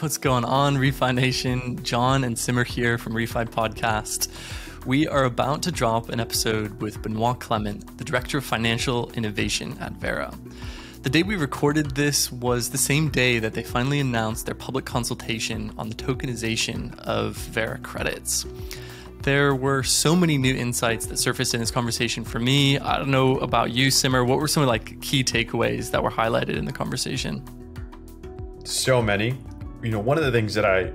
What's going on, Refi Nation? John and Simar here from Refi Podcast. We are about to drop an episode with Benoit Clement, the Director of Financial Innovation at Verra. The day we recorded this was the same day that they finally announced their public consultation on the tokenization of Verra credits. There were so many new insights that surfaced in this conversation for me. I don't know about you, Simar. What were some of like key takeaways that were highlighted in the conversation? So many. You know, one of the things that I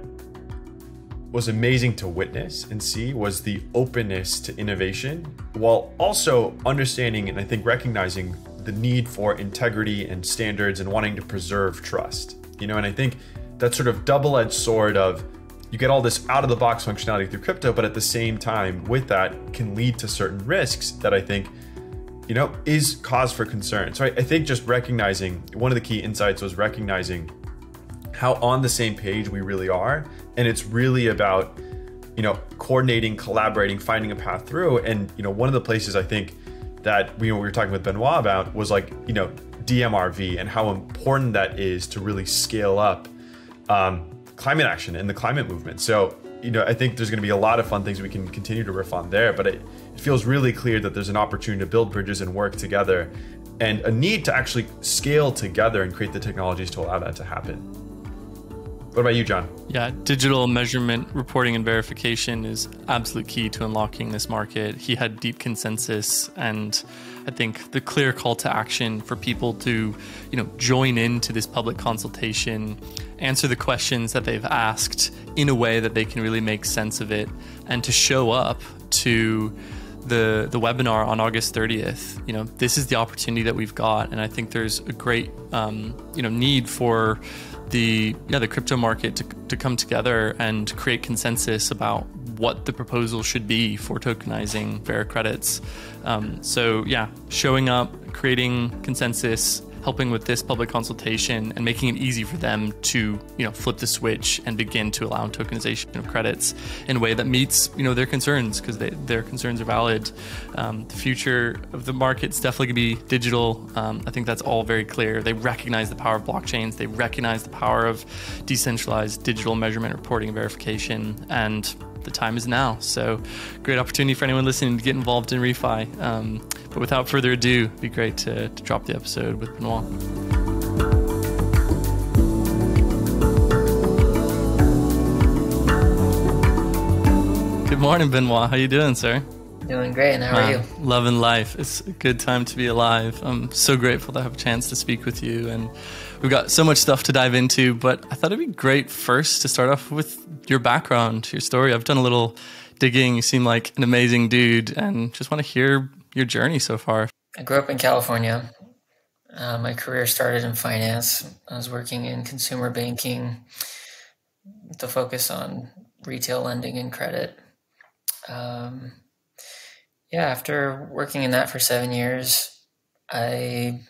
was amazing to witness and see was the openness to innovation while also understanding and I think recognizing the need for integrity and standards and wanting to preserve trust. You know, and I think that sort of double-edged sword of you get all this out of the box functionality through crypto, but at the same time, with that, can lead to certain risks that I think, you know, is cause for concern. So I, I think just recognizing one of the key insights was recognizing how on the same page we really are. And it's really about, you know, coordinating, collaborating, finding a path through. And, you know, one of the places I think that know, we were talking with Benoit about was like, you know, DMRV and how important that is to really scale up um, climate action and the climate movement. So, you know, I think there's going to be a lot of fun things we can continue to riff on there, but it, it feels really clear that there's an opportunity to build bridges and work together and a need to actually scale together and create the technologies to allow that to happen. What about you, John? Yeah, digital measurement, reporting, and verification is absolute key to unlocking this market. He had deep consensus and I think the clear call to action for people to, you know, join into this public consultation, answer the questions that they've asked in a way that they can really make sense of it, and to show up to the the webinar on August 30th. You know, this is the opportunity that we've got, and I think there's a great um, you know need for the yeah the crypto market to, to come together and create consensus about what the proposal should be for tokenizing Verra credits. Um, so yeah, showing up, creating consensus, helping with this public consultation and making it easy for them to you know flip the switch and begin to allow tokenization of credits in a way that meets you know their concerns because their concerns are valid. Um, the future of the market's definitely going to be digital. Um, I think that's all very clear. They recognize the power of blockchains. They recognize the power of decentralized digital measurement, reporting, and verification, and the time is now. So, great opportunity for anyone listening to get involved in refi. Um, but without further ado, it'd be great to, to drop the episode with Benoit. Good morning, Benoit. How you doing, sir? Doing great. How are uh, you? Loving life. It's a good time to be alive. I'm so grateful to have a chance to speak with you and We've got so much stuff to dive into, but I thought it'd be great first to start off with your background, your story. I've done a little digging. You seem like an amazing dude, and just want to hear your journey so far. I grew up in California. Uh, my career started in finance. I was working in consumer banking with a focus on retail lending and credit. Um, yeah, after working in that for seven years, I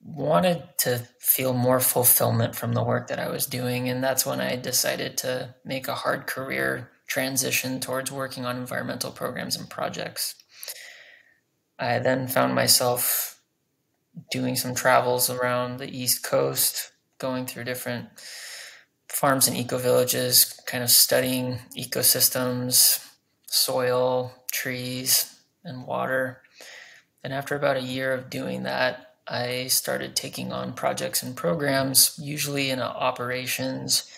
wanted to feel more fulfillment from the work that I was doing. And that's when I decided to make a hard career transition towards working on environmental programs and projects. I then found myself doing some travels around the East Coast, going through different farms and eco villages, kind of studying ecosystems, soil, trees, and water. And after about a year of doing that, I started taking on projects and programs, usually in an operations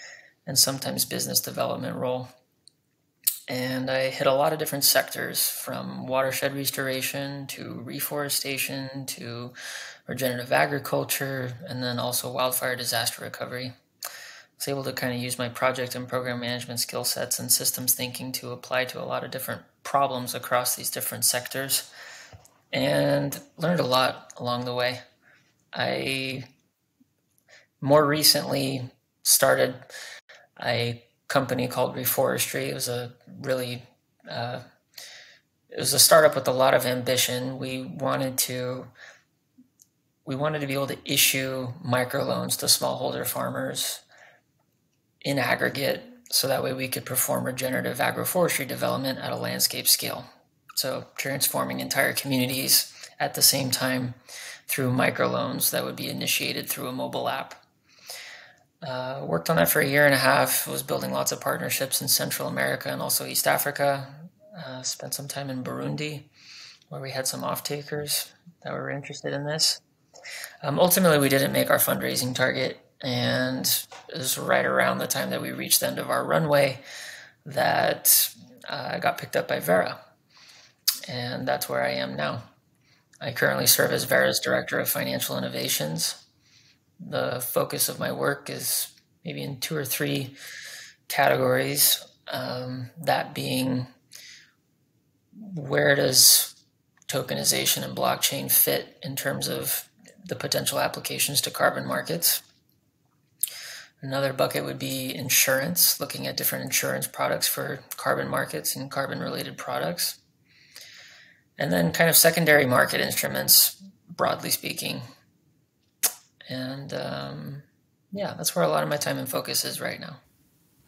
and sometimes business development role. And I hit a lot of different sectors from watershed restoration to reforestation to regenerative agriculture and then also wildfire disaster recovery. I was able to kind of use my project and program management skill sets and systems thinking to apply to a lot of different problems across these different sectors and learned a lot along the way. I more recently started a company called Reforestry. It was a really uh, it was a startup with a lot of ambition. We wanted to we wanted to be able to issue microloans to smallholder farmers in aggregate so that way we could perform regenerative agroforestry development at a landscape scale. So transforming entire communities at the same time through microloans that would be initiated through a mobile app. Uh, worked on that for a year and a half. Was building lots of partnerships in Central America and also East Africa. Uh, spent some time in Burundi, where we had some off takers that were interested in this. Um, ultimately, we didn't make our fundraising target, and it was right around the time that we reached the end of our runway that uh, I got picked up by Verra, and that's where I am now. I currently serve as Verra's Director of Financial Innovations. The focus of my work is maybe in two or three categories, um, that being where does tokenization and blockchain fit in terms of the potential applications to carbon markets? Another bucket would be insurance, looking at different insurance products for carbon markets and carbon related products. And then kind of secondary market instruments, broadly speaking. And um, yeah, that's where a lot of my time and focus is right now.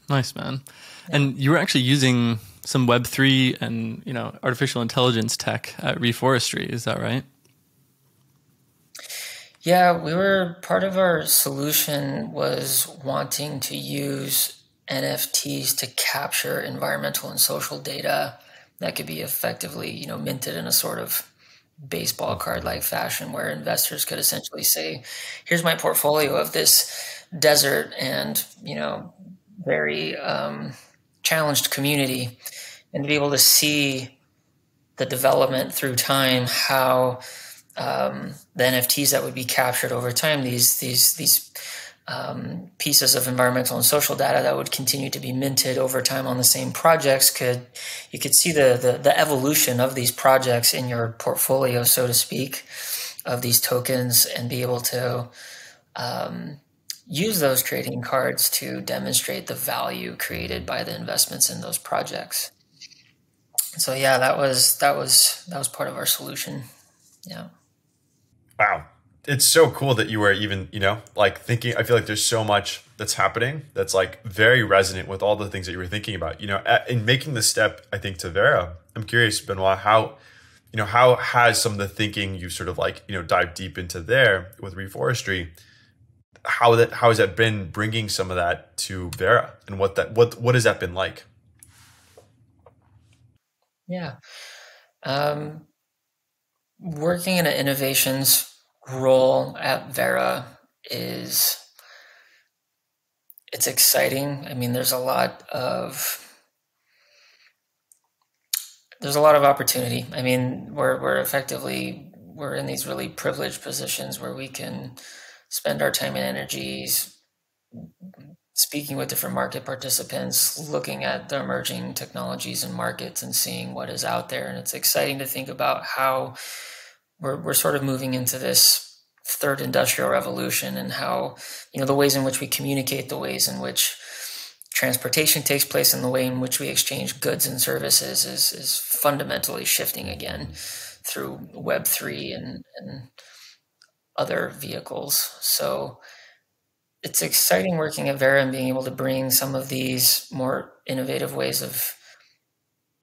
Nice, man. Yeah. And you were actually using some Web3 and, you know, artificial intelligence tech at Reforestry, is that right? Yeah, we were part of our solution was wanting to use NFTs to capture environmental and social data that could be effectively, you know, minted in a sort of baseball card like fashion where investors could essentially say, here's my portfolio of this desert and, you know, very um, challenged community and to be able to see the development through time, how um, the NFTs that would be captured over time, these these these um, pieces of environmental and social data that would continue to be minted over time on the same projects could you could see the, the, the evolution of these projects in your portfolio, so to speak, of these tokens, and be able to um, use those trading cards to demonstrate the value created by the investments in those projects. So yeah, that was that was that was part of our solution. Yeah. Wow. It's so cool that you were even, you know, like thinking. I feel like there's so much that's happening that's like very resonant with all the things that you were thinking about. You know, in making the step, I think to Verra I'm curious, Benoit, how, you know, how has some of the thinking you sort of like, you know, dive deep into there with reforestry, how that how has that been bringing some of that to Verra and what that what what has that been like? Yeah. Um, working in an innovations role at Verra is it's exciting. I mean, there's a lot of there's a lot of opportunity. I mean, we're we're effectively we're in these really privileged positions where we can spend our time and energies speaking with different market participants, looking at the emerging technologies and markets and seeing what is out there. And it's exciting to think about how we're, we're sort of moving into this third industrial revolution and how, you know, the ways in which we communicate, the ways in which transportation takes place and the way in which we exchange goods and services is, is fundamentally shifting again through Web3 and, and other vehicles. So, it's exciting working at Verra and being able to bring some of these more innovative ways of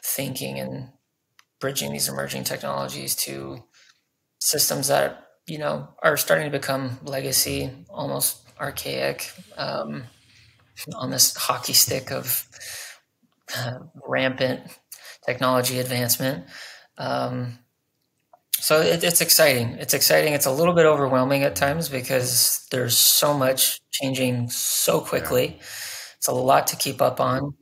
thinking and bridging these emerging technologies to systems that you know are starting to become legacy, almost archaic, um, on this hockey stick of uh, rampant technology advancement. Um, so it, it's exciting. It's exciting. It's a little bit overwhelming at times because there's so much changing so quickly. It's a lot to keep up on,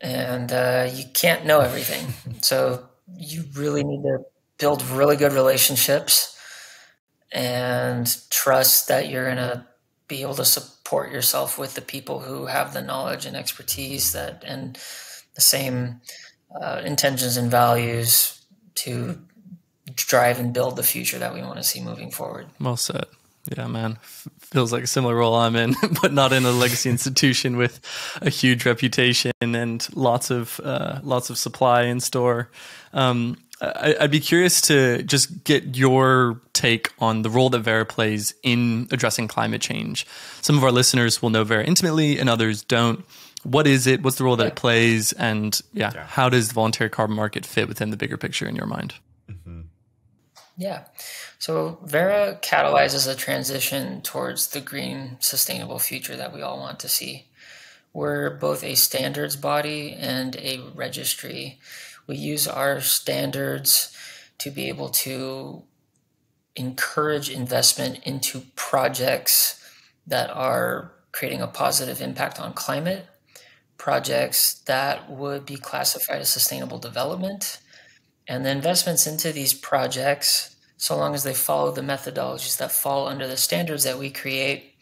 and uh, you can't know everything. so you really need to build really good relationships and trust that you're going to be able to support yourself with the people who have the knowledge and expertise that and the same uh, intentions and values to drive and build the future that we want to see moving forward. Well said. Yeah, man. Feels like a similar role I'm in, but not in a legacy institution with a huge reputation and lots of uh, lots of supply in store. Um, I, would be curious to just get your take on the role that Verra plays in addressing climate change. Some of our listeners will know Verra intimately, and others don't. What is it? What's the role that it plays? And yeah, yeah. how does the voluntary carbon market fit within the bigger picture in your mind? Mm-hmm. Yeah. So Verra catalyzes a transition towards the green, sustainable future that we all want to see. We're both a standards body and a registry. We use our standards to be able to encourage investment into projects that are creating a positive impact on climate, projects that would be classified as sustainable development, and the investments into these projects, so long as they follow the methodologies that fall under the standards that we create,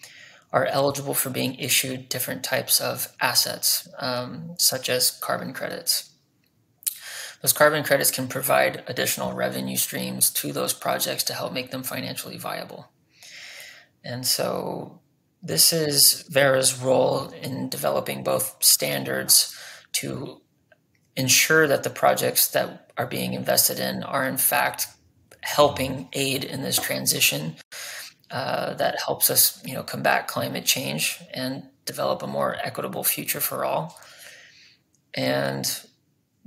are eligible for being issued different types of assets, um, such as carbon credits. Those carbon credits can provide additional revenue streams to those projects to help make them financially viable. And so, this is Verra's role in developing both standards to ensure that the projects that are being invested in are in fact helping aid in this transition uh, that helps us you know combat climate change and develop a more equitable future for all and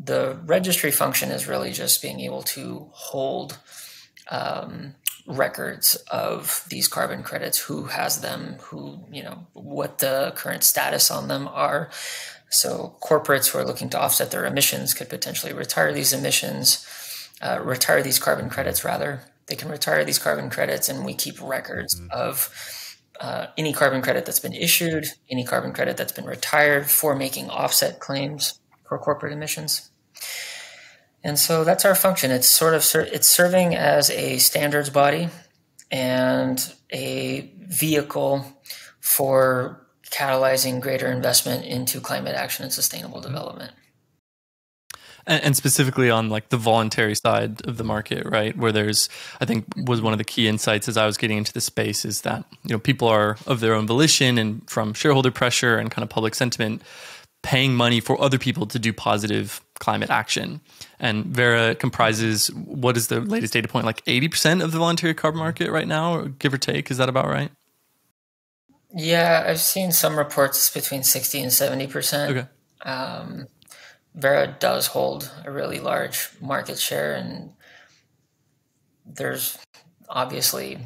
the registry function is really just being able to hold um, records of these carbon credits who has them who you know what the current status on them are so corporates who are looking to offset their emissions could potentially retire these emissions, uh, retire these carbon credits rather. They can retire these carbon credits, and we keep records mm-hmm. of uh, any carbon credit that's been issued, any carbon credit that's been retired for making offset claims for corporate emissions. And so that's our function. It's sort of ser- it's serving as a standards body and a vehicle for catalyzing greater investment into climate action and sustainable development. And, and specifically on like the voluntary side of the market, right? Where there's, I think, was one of the key insights as I was getting into the space is that you know people are of their own volition and from shareholder pressure and kind of public sentiment paying money for other people to do positive climate action. And Verra comprises what is the latest data point? Like 80% of the voluntary carbon market right now, give or take. Is that about right? Yeah, I've seen some reports between 60 and 70%. Okay. Um, Verra does hold a really large market share, and there's obviously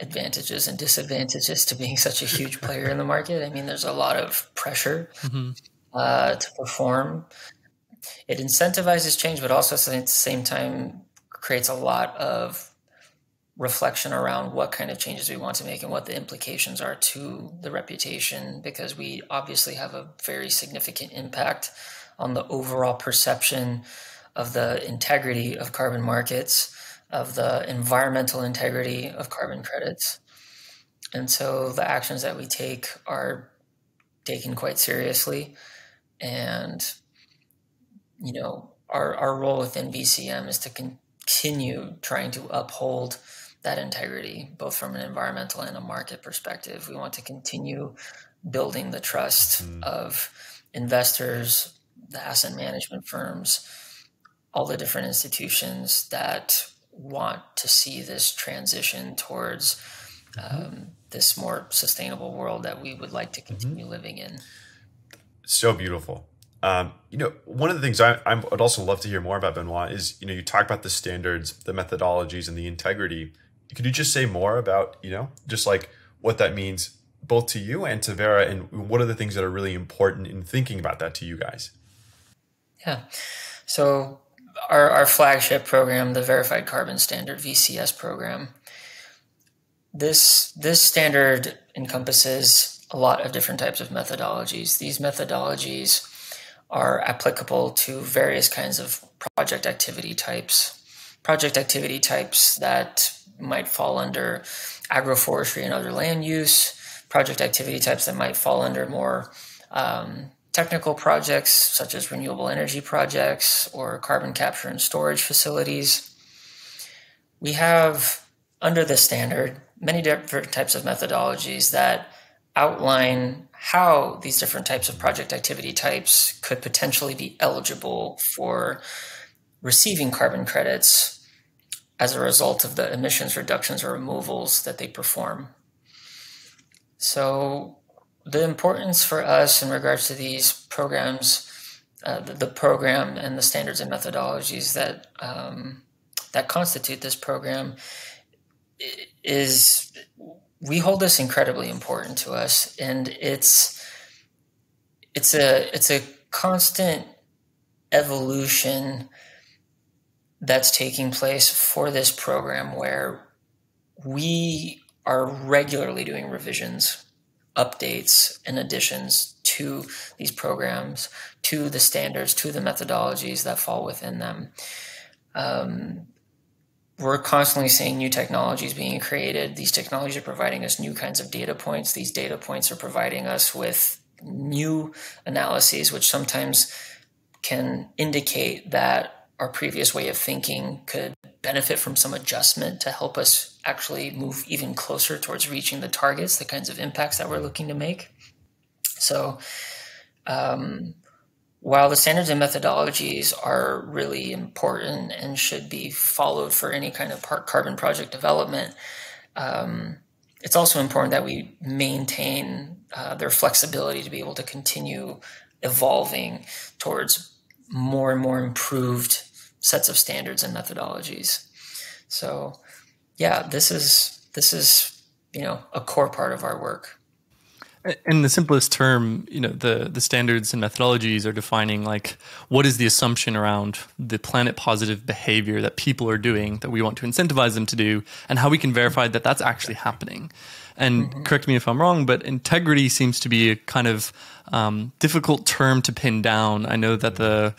advantages and disadvantages to being such a huge player in the market. I mean, there's a lot of pressure mm-hmm. uh, to perform. It incentivizes change, but also at the same time creates a lot of reflection around what kind of changes we want to make and what the implications are to the reputation because we obviously have a very significant impact on the overall perception of the integrity of carbon markets of the environmental integrity of carbon credits and so the actions that we take are taken quite seriously and you know our, our role within VCM is to continue trying to uphold that integrity, both from an environmental and a market perspective. We want to continue building the trust mm. of investors, the asset management firms, all the different institutions that want to see this transition towards mm-hmm. um, this more sustainable world that we would like to mm-hmm. continue mm-hmm. living in. So beautiful. Um, you know, one of the things I, I would also love to hear more about, Benoit, is you know you talk about the standards, the methodologies, and the integrity could you just say more about, you know, just like what that means both to you and to Verra and what are the things that are really important in thinking about that to you guys? Yeah. So our, our flagship program, the Verified Carbon Standard VCS program, this this standard encompasses a lot of different types of methodologies. These methodologies are applicable to various kinds of project activity types. Project activity types that might fall under agroforestry and other land use, project activity types that might fall under more um, technical projects such as renewable energy projects or carbon capture and storage facilities. We have, under the standard, many different types of methodologies that outline how these different types of project activity types could potentially be eligible for receiving carbon credits as a result of the emissions reductions or removals that they perform. So, the importance for us in regards to these programs, uh, the, the, program and the standards and methodologies that um, that constitute this program is we hold this incredibly important to us and it's it's a it's a constant evolution that's taking place for this program where we are regularly doing revisions, updates, and additions to these programs, to the standards, to the methodologies that fall within them. Um, we're constantly seeing new technologies being created. These technologies are providing us new kinds of data points. These data points are providing us with new analyses, which sometimes can indicate that our previous way of thinking could benefit from some adjustment to help us actually move even closer towards reaching the targets, the kinds of impacts that we're looking to make. So, um, while the standards and methodologies are really important and should be followed for any kind of carbon project development, um, it's also important that we maintain uh, their flexibility to be able to continue evolving towards more and more improved sets of standards and methodologies. So, yeah, this is this is you know a core part of our work. In the simplest term, you know, the the standards and methodologies are defining like what is the assumption around the planet positive behavior that people are doing that we want to incentivize them to do, and how we can verify that that's actually happening. And mm-hmm. correct me if I'm wrong, but integrity seems to be a kind of um, difficult term to pin down. I know that the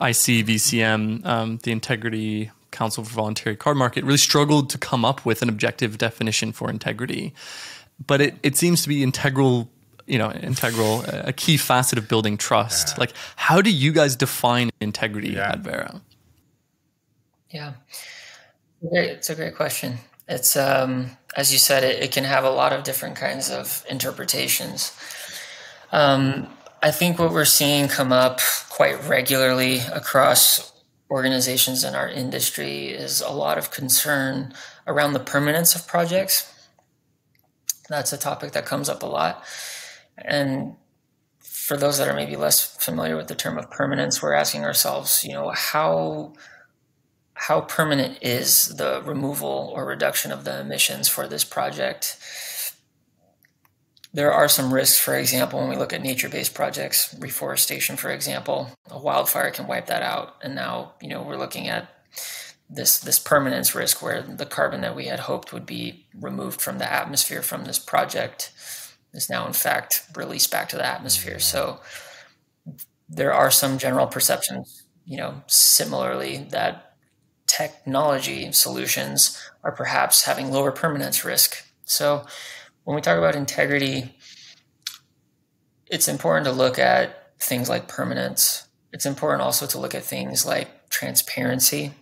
ICVCM, um, the Integrity Council for Voluntary Carbon Market, really struggled to come up with an objective definition for integrity. But it, it seems to be integral you know integral a key facet of building trust. Yeah. like how do you guys define integrity yeah. at Verra yeah. It's a great question. It's um, as you said it, it, can have a lot of different kinds of interpretations. Um, i think what we're seeing come up quite regularly across organizations in our industry is a lot of concern around the permanence of projects that's a topic that comes up a lot. And for those that are maybe less familiar with the term of permanence, we're asking ourselves, you know, how how permanent is the removal or reduction of the emissions for this project? There are some risks, for example, when we look at nature-based projects, reforestation, for example, a wildfire can wipe that out. And now, you know, we're looking at this this permanence risk where the carbon that we had hoped would be removed from the atmosphere from this project is now in fact released back to the atmosphere mm-hmm. so there are some general perceptions you know similarly that technology solutions are perhaps having lower permanence risk so when we talk about integrity it's important to look at things like permanence it's important also to look at things like transparency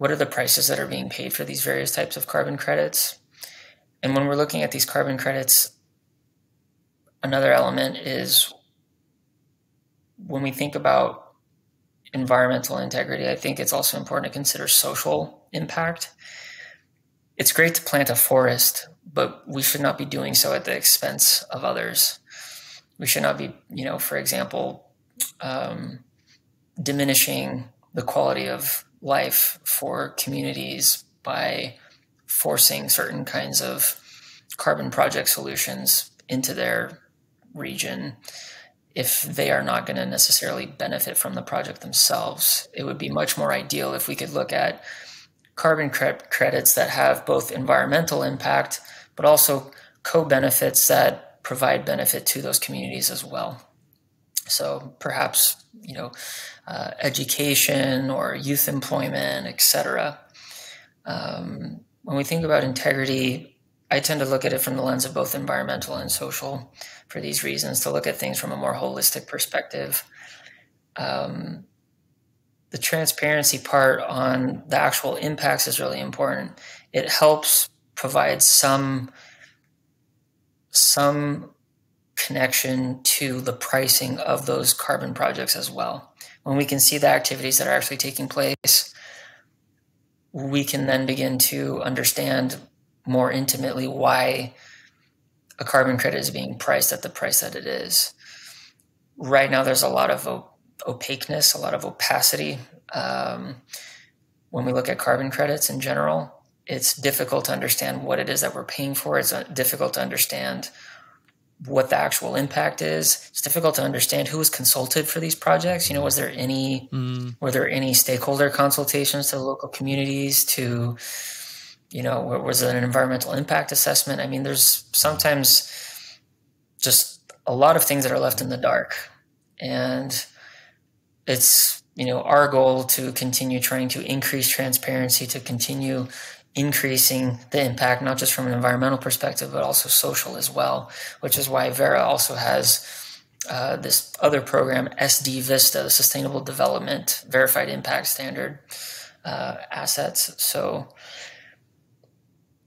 what are the prices that are being paid for these various types of carbon credits? And when we're looking at these carbon credits, another element is when we think about environmental integrity, I think it's also important to consider social impact. It's great to plant a forest, but we should not be doing so at the expense of others. We should not be, you know, for example, um, diminishing the quality of life for communities by forcing certain kinds of carbon project solutions into their region if they are not going to necessarily benefit from the project themselves. It would be much more ideal if we could look at carbon cre- credits that have both environmental impact but also co benefits that provide benefit to those communities as well. So perhaps, you know, uh, education or youth employment, etc. Um, when we think about integrity, I tend to look at it from the lens of both environmental and social for these reasons, to look at things from a more holistic perspective. Um, the transparency part on the actual impacts is really important. It helps provide some some connection to the pricing of those carbon projects as well. When we can see the activities that are actually taking place, we can then begin to understand more intimately why a carbon credit is being priced at the price that it is. Right now, there's a lot of opaqueness, a lot of opacity. Um, when we look at carbon credits in general, it's difficult to understand what it is that we're paying for. It's uh, difficult to understand what the actual impact is. It's difficult to understand who was consulted for these projects. You know, was there any mm. were there any stakeholder consultations to the local communities to you know, was it an environmental impact assessment? I mean, there's sometimes just a lot of things that are left in the dark. And it's, you know, our goal to continue trying to increase transparency, to continue increasing the impact, not just from an environmental perspective, but also social as well, which is why Verra also has uh, this other program, SD Vista, the Sustainable Development Verified Impact Standard uh, assets. So,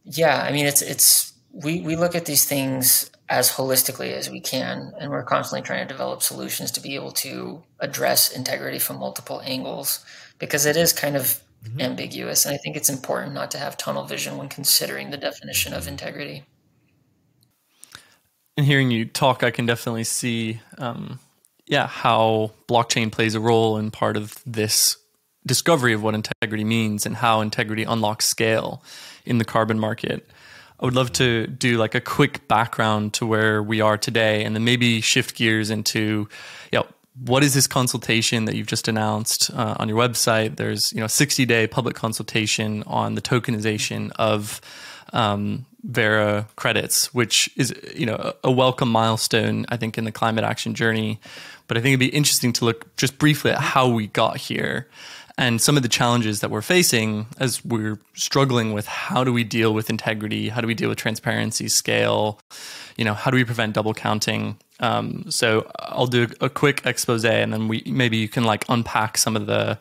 yeah, I mean, it's, it's, we, we look at these things as holistically as we can, and we're constantly trying to develop solutions to be able to address integrity from multiple angles because it is kind of mm-hmm. ambiguous. And I think it's important not to have tunnel vision when considering the definition of integrity. And hearing you talk, I can definitely see, um, yeah, how blockchain plays a role in part of this discovery of what integrity means and how integrity unlocks scale in the carbon market. I would love to do like a quick background to where we are today and then maybe shift gears into, you know, what is this consultation that you've just announced uh, on your website? There's you know 60 day public consultation on the tokenization of um, Verra credits, which is you know a welcome milestone I think in the climate action journey. But I think it'd be interesting to look just briefly at how we got here and some of the challenges that we're facing as we're struggling with how do we deal with integrity, how do we deal with transparency, scale, you know, how do we prevent double counting? Um, so I'll do a quick expose and then we maybe you can like unpack some of the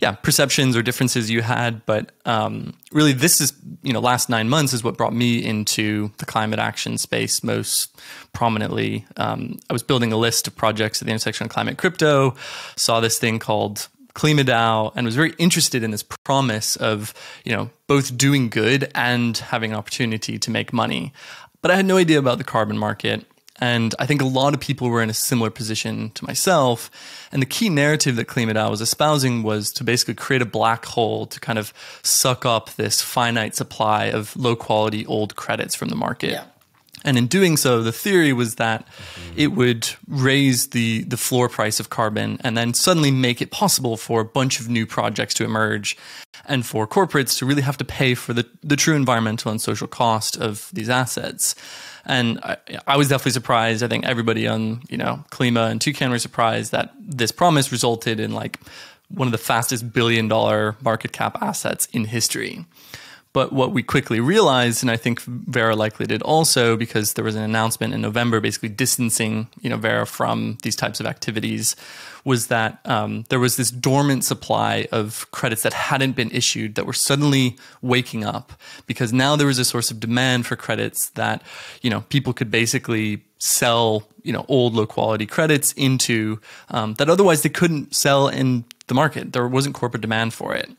yeah perceptions or differences you had. But um, really, this is you know last nine months is what brought me into the climate action space most prominently. Um, I was building a list of projects at the intersection of climate crypto, saw this thing called KlimaDAO and was very interested in this promise of, you know, both doing good and having an opportunity to make money. But I had no idea about the carbon market. And I think a lot of people were in a similar position to myself. And the key narrative that KlimaDAO was espousing was to basically create a black hole to kind of suck up this finite supply of low quality old credits from the market. Yeah. And in doing so, the theory was that it would raise the, the floor price of carbon and then suddenly make it possible for a bunch of new projects to emerge and for corporates to really have to pay for the, the true environmental and social cost of these assets. And I, I, was definitely surprised. I think everybody on, you know, Klima and Toucan were surprised that this promise resulted in like one of the fastest billion dollar market cap assets in history. But what we quickly realized, and I think Verra likely did also, because there was an announcement in November basically distancing you know Verra from these types of activities, was that um, there was this dormant supply of credits that hadn't been issued that were suddenly waking up because now there was a source of demand for credits that you know people could basically sell you know old low quality credits into um, that otherwise they couldn't sell in the market. There wasn't corporate demand for it.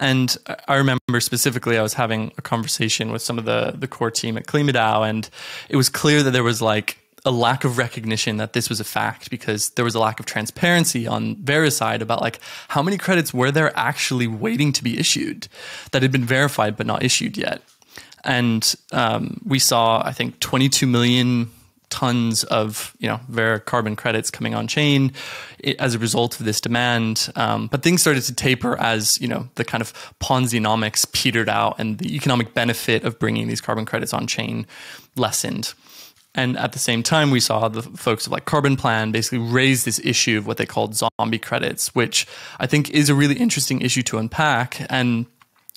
And I remember specifically, I was having a conversation with some of the the core team at KlimaDAO, and it was clear that there was like a lack of recognition that this was a fact because there was a lack of transparency on Verra's side about like how many credits were there actually waiting to be issued that had been verified but not issued yet. And um, we saw, I think, 22 million tons of you know Verra carbon credits coming on chain as a result of this demand. Um, but things started to taper as you know the kind of Ponzi-nomics petered out, and the economic benefit of bringing these carbon credits on chain lessened. And at the same time, we saw the folks of like Carbon Plan basically raise this issue of what they called zombie credits, which I think is a really interesting issue to unpack. And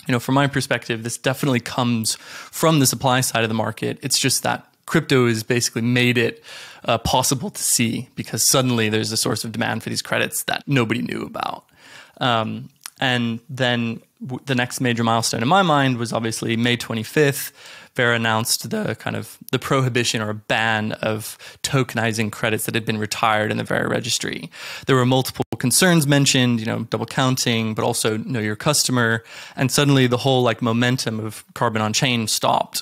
you know, from my perspective, this definitely comes from the supply side of the market. It's just that crypto has basically made it uh, possible to see because suddenly there's a source of demand for these credits that nobody knew about. Um, and then the next major milestone in my mind was obviously May 25th. Verra announced the kind of the prohibition or ban of tokenizing credits that had been retired in the Verra registry. There were multiple concerns mentioned, you know, double counting, but also know your customer. And suddenly the whole like momentum of carbon on chain stopped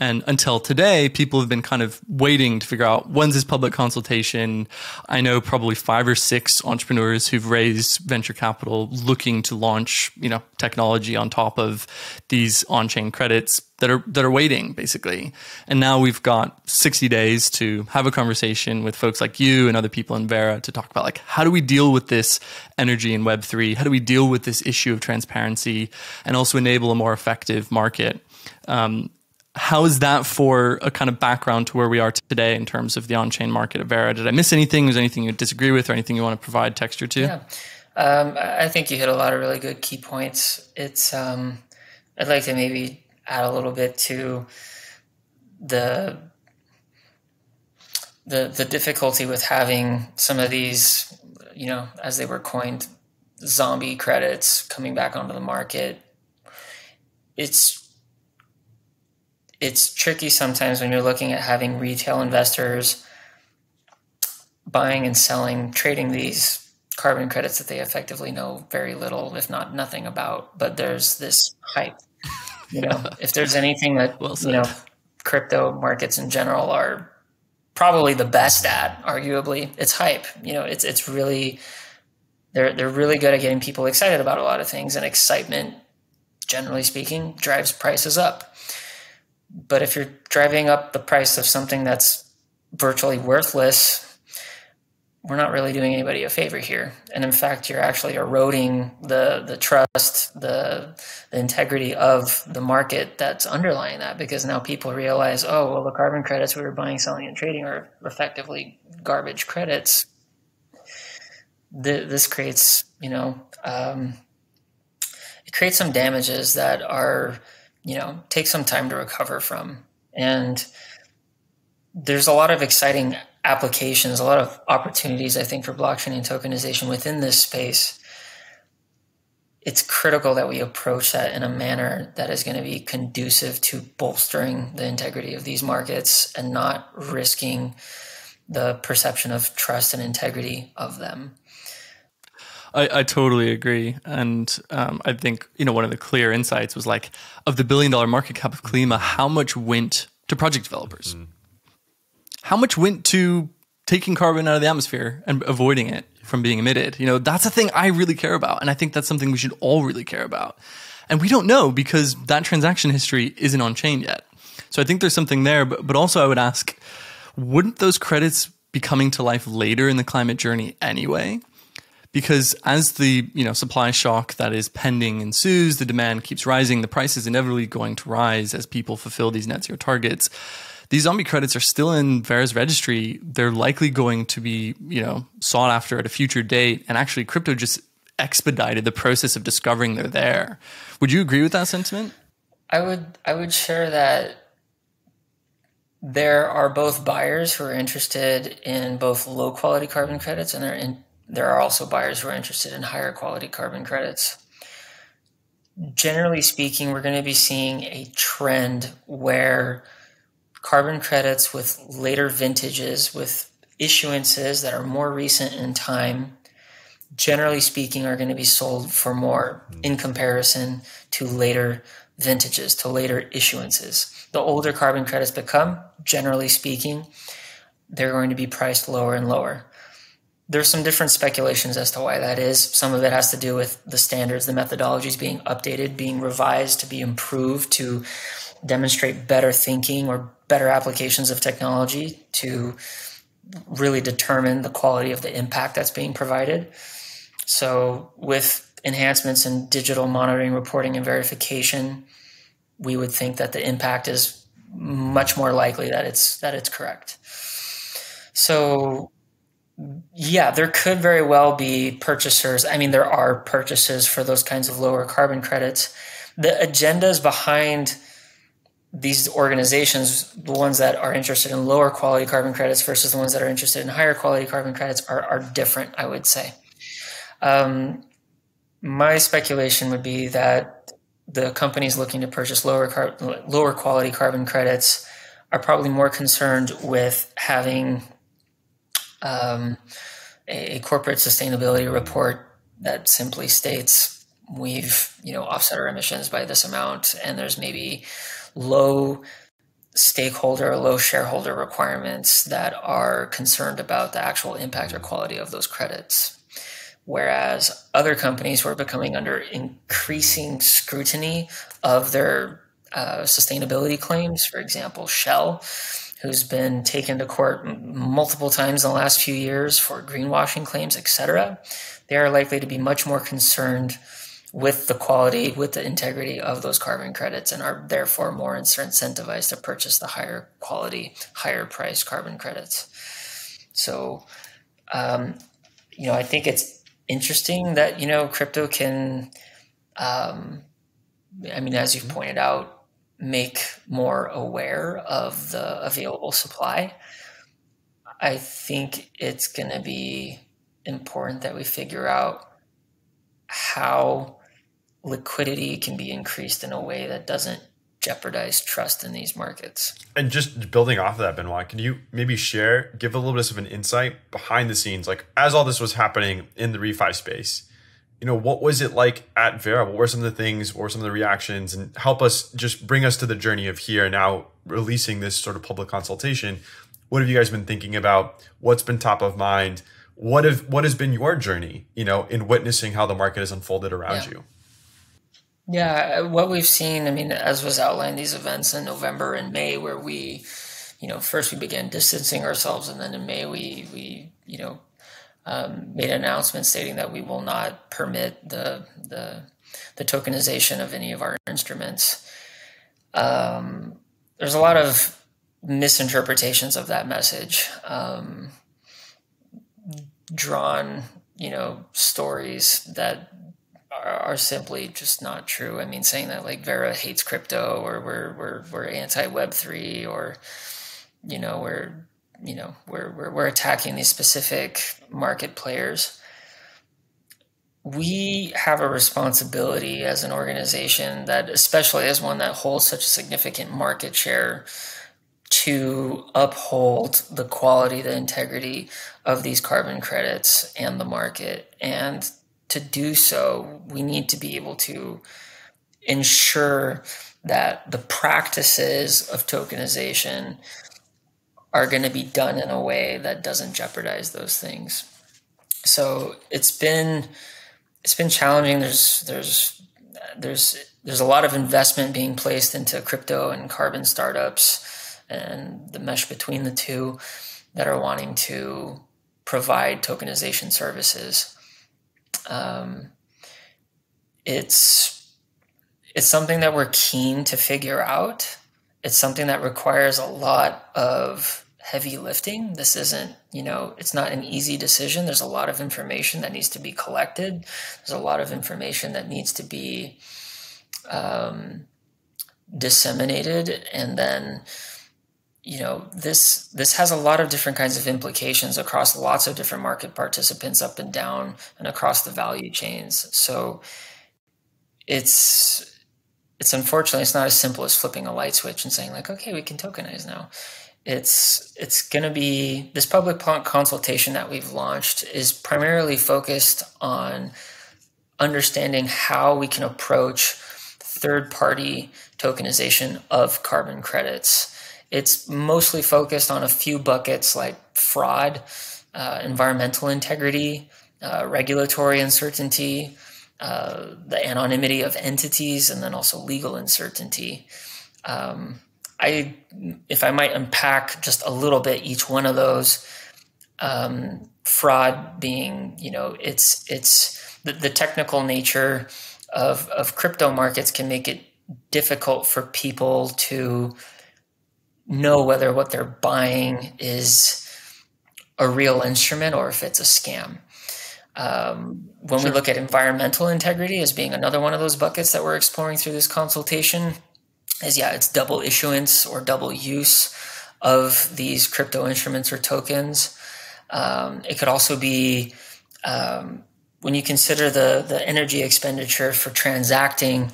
And until today, people have been kind of waiting to figure out when's this public consultation. I know probably five or six entrepreneurs who've raised venture capital looking to launch, you know, technology on top of these on-chain credits that are that are waiting basically. And now we've got 60 days to have a conversation with folks like you and other people in Verra to talk about like how do we deal with this energy in web3? How do we deal with this issue of transparency and also enable a more effective market? Um, how is that for a kind of background to where we are today in terms of the on-chain market at Verra? Did I miss anything? Was anything you disagree with, or anything you want to provide texture to? Yeah, um, I think you hit a lot of really good key points. It's um, I'd like to maybe add a little bit to the the the difficulty with having some of these, you know, as they were coined, zombie credits coming back onto the market. It's it's tricky sometimes when you're looking at having retail investors buying and selling, trading these carbon credits that they effectively know very little, if not nothing about. But there's this hype. You know, if there's anything that well you know crypto markets in general are probably the best at, arguably, it's hype. You know, it's it's really they're they're really good at getting people excited about a lot of things, and excitement, generally speaking, drives prices up. But if you're driving up the price of something that's virtually worthless, we're not really doing anybody a favor here. And in fact, you're actually eroding the the trust, the, the integrity of the market that's underlying that because now people realize, oh, well, the carbon credits we were buying, selling, and trading are effectively garbage credits. this creates, you know, um, it creates some damages that are you know take some time to recover from. And there's a lot of exciting applications a lot of opportunities i think for blockchain and tokenization within this space. It's critical that we approach that in a manner that is going to be conducive to bolstering the integrity of these markets and not risking the perception of trust and integrity of them I, I totally agree, and um, I think you know one of the clear insights was like of the billion dollar market cap of Klima, how much went to project developers? Mm. How much went to taking carbon out of the atmosphere and avoiding it from being emitted? You know, that's a thing I really care about, and I think that's something we should all really care about. And we don't know because that transaction history isn't on chain yet. So I think there's something there, but but also I would ask, wouldn't those credits be coming to life later in the climate journey anyway? Because as the you know supply shock that is pending ensues, the demand keeps rising, the price is inevitably going to rise as people fulfill these net zero targets. These zombie credits are still in Verra's registry. They're likely going to be, you know, sought after at a future date. And actually, crypto just expedited the process of discovering they're there. Would you agree with that sentiment? I would. I would share that there are both buyers who are interested in both low quality carbon credits and they're in, there are also buyers who are interested in higher quality carbon credits. Generally speaking, we're going to be seeing a trend where carbon credits with later vintages, with issuances that are more recent in time, generally speaking, are going to be sold for more mm. in comparison to later vintages, to later issuances. The older carbon credits become, generally speaking, they're going to be priced lower and lower there's some different speculations as to why that is. Some of it has to do with the standards, the methodologies being updated, being revised to be improved to demonstrate better thinking or better applications of technology to really determine the quality of the impact that's being provided. So, with enhancements in digital monitoring, reporting, and verification, we would think that the impact is much more likely that it's that it's correct. So yeah, there could very well be purchasers. I mean, there are purchases for those kinds of lower carbon credits. The agendas behind these organizations, the ones that are interested in lower quality carbon credits versus the ones that are interested in higher quality carbon credits, are, are different, I would say. Um, my speculation would be that the companies looking to purchase lower car- lower quality carbon credits are probably more concerned with having um, a, a corporate sustainability report that simply states we've you know offset our emissions by this amount and there's maybe low stakeholder low shareholder requirements that are concerned about the actual impact or quality of those credits. Whereas other companies who are becoming under increasing scrutiny of their uh, sustainability claims, for example, Shell, who's been taken to court multiple times in the last few years for greenwashing claims, etc., they are likely to be much more concerned with the quality, with the integrity of those carbon credits, and are therefore more incentivized to purchase the higher quality, higher price carbon credits. So, um, you know, I think it's interesting that you know crypto can, um, I mean, as you've pointed out, make more aware of the available supply. I think it's going to be important that we figure out how liquidity can be increased in a way that doesn't jeopardize trust in these markets. And just building off of that, Benoit, can you maybe share, give a little bit of an insight behind the scenes, like as all this was happening in the refi space? You know, what was it like at Verra? What were some of the things, what were some of the reactions, and help us just bring us to the journey of here now releasing this sort of public consultation. What have you guys been thinking about? What's been top of mind? What have what has been your journey, you know, in witnessing how the market has unfolded around yeah. you? Yeah, what we've seen, I mean, as was outlined, these events in November and May, where we, you know, first we began distancing ourselves, and then in May we, we, you know, um, made an announcement stating that we will not permit the the, the tokenization of any of our instruments. Um, there's a lot of misinterpretations of that message, um, drawn, you know, stories that are, simply just not true. I mean, saying that like Verra hates crypto or we're we're we're anti Web three or you know we're you know we're, we're we're attacking these specific market players. We have a responsibility as an organization that, especially as one that holds such a significant market share, to uphold the quality, the integrity of these carbon credits and the market. And to do so, we need to be able to ensure that the practices of tokenization are going to be done in a way that doesn't jeopardize those things. So it's been it's been challenging. There's there's there's there's a lot of investment being placed into crypto and carbon startups and the mesh between the two that are wanting to provide tokenization services um, it's it's something that we're keen to figure out. It's something that requires a lot of heavy lifting. This isn't, you know, it's not an easy decision. There's a lot of information that needs to be collected. There's a lot of information that needs to be um, disseminated and then you know this this has a lot of different kinds of implications across lots of different market participants up and down and across the value chains so it's it's unfortunately it's not as simple as flipping a light switch and saying like okay we can tokenize now. It's it's going to be this public consultation that we've launched is primarily focused on understanding how we can approach third party tokenization of carbon credits. It's mostly focused on a few buckets like fraud, uh, environmental integrity, uh, regulatory uncertainty, uh, the anonymity of entities, and then also legal uncertainty. Um, I, if I might unpack just a little bit each one of those, um, fraud being, you know, it's it's the, the technical nature of of crypto markets can make it difficult for people to know whether what they're buying is a real instrument or if it's a scam. Um, when sure. we look at environmental integrity as being another one of those buckets that we're exploring through this consultation, is yeah, it's double issuance or double use of these crypto instruments or tokens. Um, it could also be um, when you consider the the energy expenditure for transacting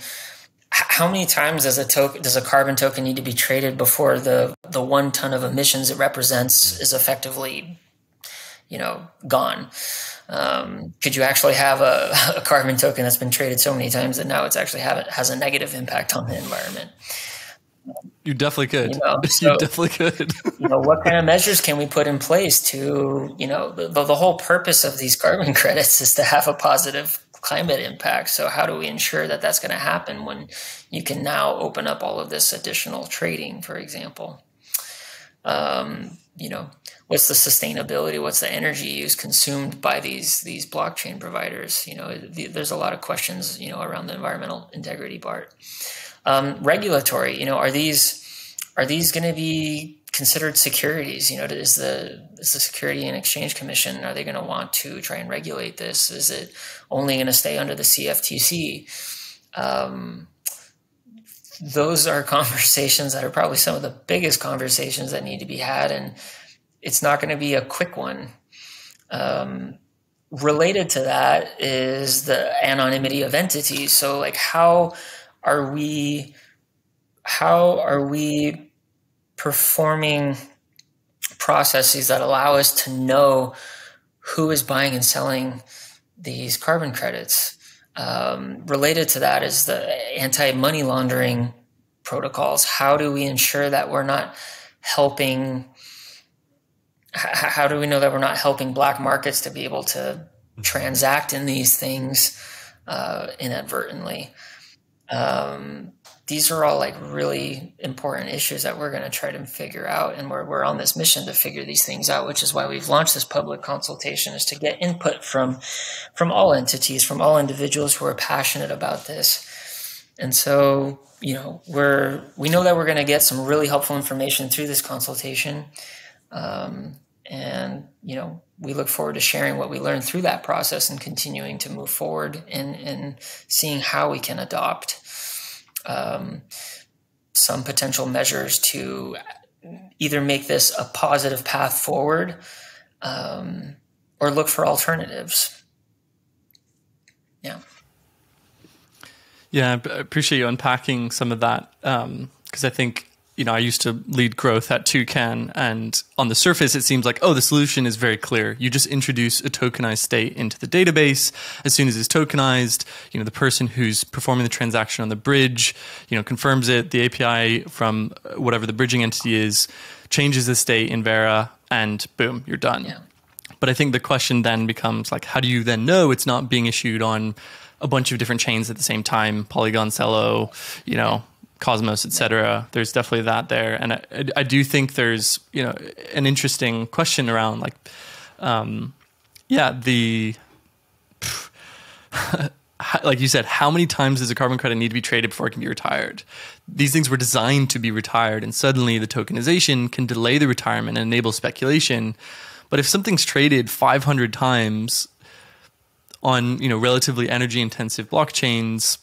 how many times does a token does a carbon token need to be traded before the the one ton of emissions it represents is effectively you know gone um, could you actually have a, a, carbon token that's been traded so many times that now it's actually have, has a negative impact on the environment You definitely could. You, know, so, you definitely could. you know, what kind of measures can we put in place to, you know, the, the whole purpose of these carbon credits is to have a positive climate impact. So how do we ensure that that's going to happen when you can now open up all of this additional trading, for example? Um, you know, what's the sustainability? What's the energy use consumed by these these blockchain providers? You know, the, there's a lot of questions, you know, around the environmental integrity part. Um, regulatory, you know, are these are these going to be considered securities? You know, is the is the Security and Exchange Commission are they going to want to try and regulate this? Is it only going to stay under the CFTC? Um, those are conversations that are probably some of the biggest conversations that need to be had, and it's not going to be a quick one. Um, related to that is the anonymity of entities. So, like, how are we? How are we performing processes that allow us to know who is buying and selling these carbon credits? Um, related to that is the anti money laundering protocols. How do we ensure that we're not helping? How do we know that we're not helping black markets to be able to transact in these things uh, inadvertently? Um, these are all like really important issues that we're going to try to figure out and we're, we're on this mission to figure these things out which is why we've launched this public consultation is to get input from from all entities from all individuals who are passionate about this and so you know we're we know that we're going to get some really helpful information through this consultation um, and you know we look forward to sharing what we learned through that process and continuing to move forward and in seeing how we can adopt um, some potential measures to either make this a positive path forward um, or look for alternatives. Yeah. Yeah, I appreciate you unpacking some of that because um, I think you know, I used to lead growth at Toucan, and on the surface, it seems like, oh, the solution is very clear. You just introduce a tokenized state into the database. As soon as it's tokenized, you know, the person who's performing the transaction on the bridge, you know, confirms it. The API from uh, whatever the bridging entity is changes the state in Verra, and boom, you're done. Yeah. But I think the question then becomes like, how do you then know it's not being issued on a bunch of different chains at the same time? Polygon, Celo, you know, Cosmos, etc. There's definitely that there, and I, I, do think there's you know an interesting question around like, um, yeah, the like you said, how many times does a carbon credit need to be traded before it can be retired? These things were designed to be retired, and suddenly the tokenization can delay the retirement and enable speculation. But if something's traded 500 times on you know relatively energy intensive blockchains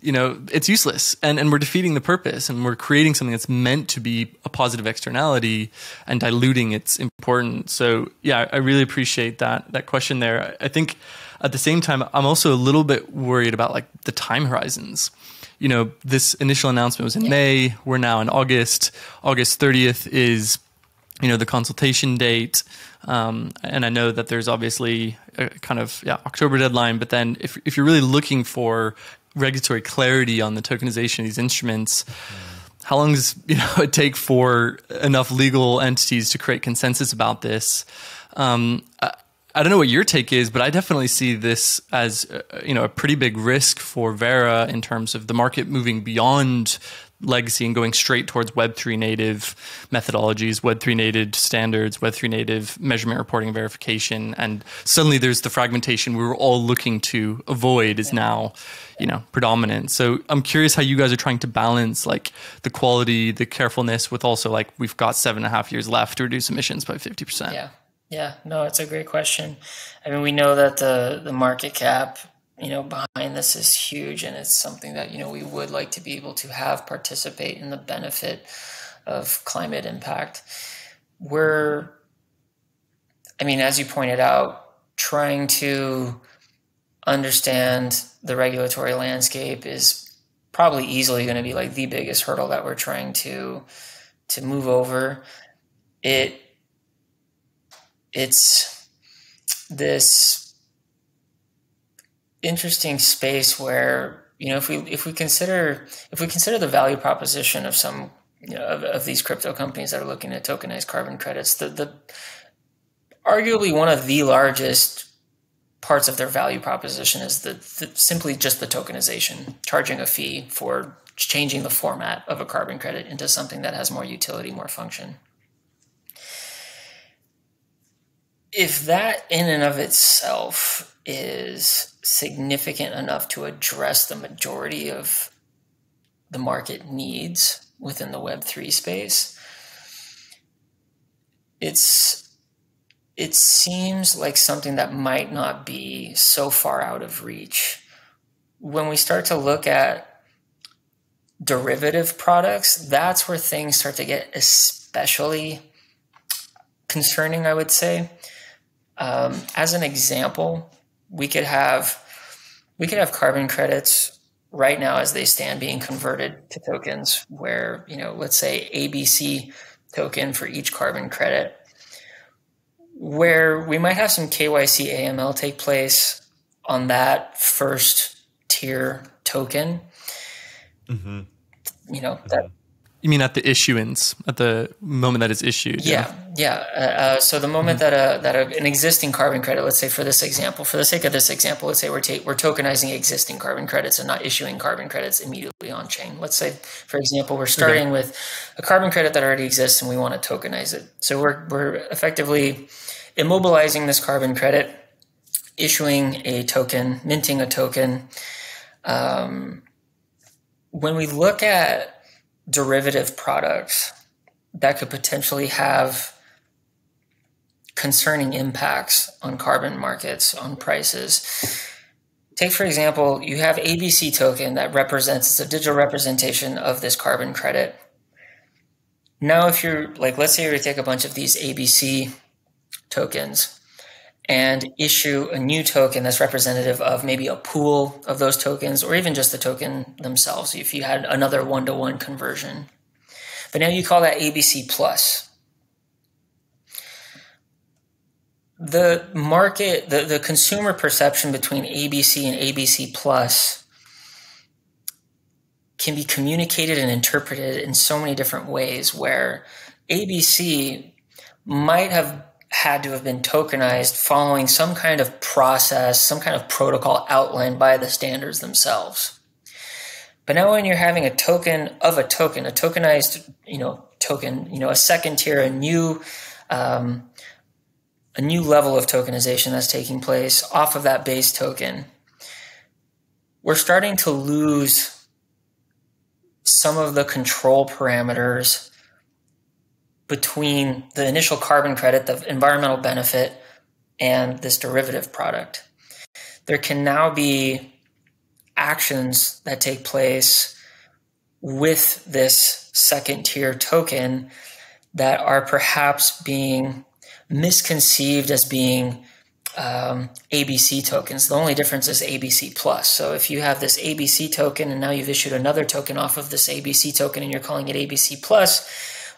you know it's useless. And and we're defeating the purpose and we're creating something that's meant to be a positive externality and diluting its importance. So yeah i really appreciate that that question there. I think at the same time i'm also a little bit worried about like the time horizons. You know this initial announcement was in yeah. may. We're now in august. August 30th is you know the consultation date. Um, and i know that there's obviously a kind of yeah october deadline. But then if, if you're really looking for regulatory clarity on the tokenization of these instruments. How long does you know it take for enough legal entities to create consensus about this? Um, I, I, don't know what your take is, but I definitely see this as uh, you know a pretty big risk for Verra in terms of the market moving beyond legacy and going straight towards Web3 native methodologies, Web3 native standards, Web3 native measurement reporting and verification. And suddenly there's the fragmentation we were all looking to avoid is now, you know, predominant. So I'm curious how you guys are trying to balance like the quality, the carefulness with also like we've got seven and a half years left to reduce emissions by 50%. Yeah. Yeah, no, it's a great question. I mean, we know that the the market cap you know behind this is huge and it's something that you know we would like to be able to have participate in the benefit of climate impact we're i mean as you pointed out trying to understand the regulatory landscape is probably easily going to be like the biggest hurdle that we're trying to to move over. It it's this interesting space where you know, if we if we consider if we consider the value proposition of some you know, of, of these crypto companies that are looking at tokenized carbon credits, the the arguably one of the largest parts of their value proposition is the, the, simply just the tokenization, charging a fee for changing the format of a carbon credit into something that has more utility, more function. If that in and of itself is significant enough to address the majority of the market needs within the Web3 space, it's it seems like something that might not be so far out of reach. When we start to look at derivative products, that's where things start to get especially concerning, I would say. Um, as an example, we could have we could have carbon credits right now as they stand being converted to tokens where, you know, let's say ABC token for each carbon credit where we might have some KYC AML take place on that first tier token. Mm-hmm. You know, that mm-hmm. You mean at the issuance, at the moment that it's issued? Yeah, yeah. yeah. Uh, uh, so the moment mm-hmm. that a, that a, an existing carbon credit, let's say for this example, for the sake of this example, let's say we're ta- we're tokenizing existing carbon credits and not issuing carbon credits immediately on chain. Let's say, for example, we're starting okay. with a carbon credit that already exists and we want to tokenize it. So we're we're effectively immobilizing this carbon credit, issuing a token, minting a token. Um, when we look at derivative products that could potentially have concerning impacts on carbon markets, on prices. Take, for example, you have ABC token that represents, it's a digital representation of this carbon credit. Now, if you're like, let's say you take a bunch of these ABC tokens and issue a new token that's representative of maybe a pool of those tokens or even just the token themselves if you had another one-to-one conversion. But now you call that abc plus. The market the, the consumer perception between abc and abc plus can be communicated and interpreted in so many different ways where abc might have had to have been tokenized following some kind of process, some kind of protocol outlined by the standards themselves. But now when you're having a token of a token, a tokenized, you know, token, you know, a second tier, a new um, a new level of tokenization that's taking place off of that base token, we're starting to lose some of the control parameters between the initial carbon credit, the environmental benefit, and this derivative product. There can now be actions that take place with this second tier token that are perhaps being misconceived as being um, ABC tokens. The only difference is ABC plus. So if you have this ABC token and now you've issued another token off of this ABC token and you're calling it ABC plus,